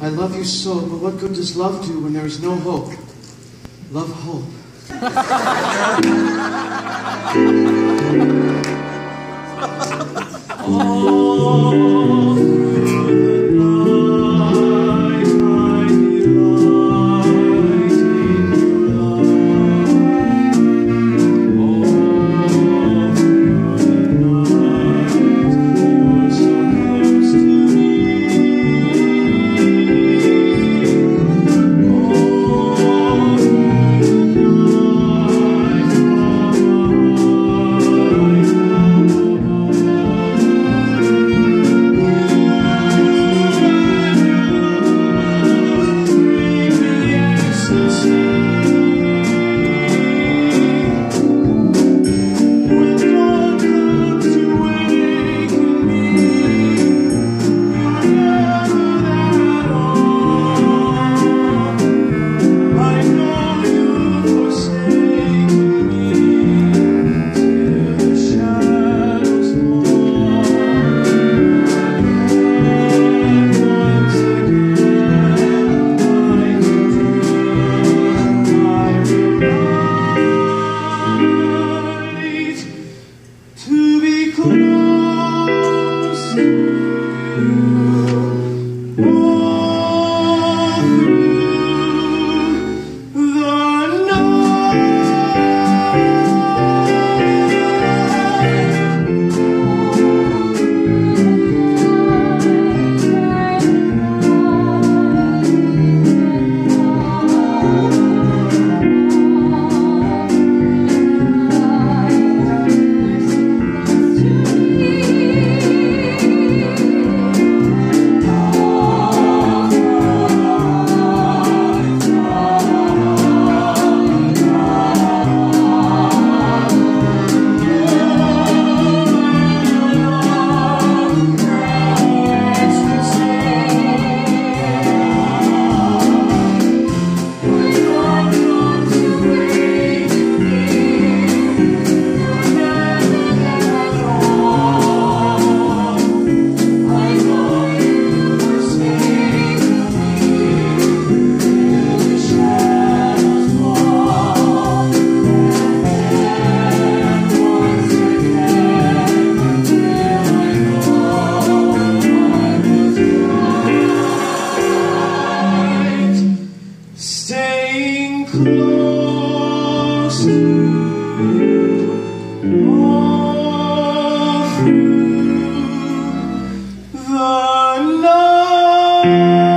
I love you so, but what good does love do when there is no hope? Love hope. To be Staying close to you all through the night.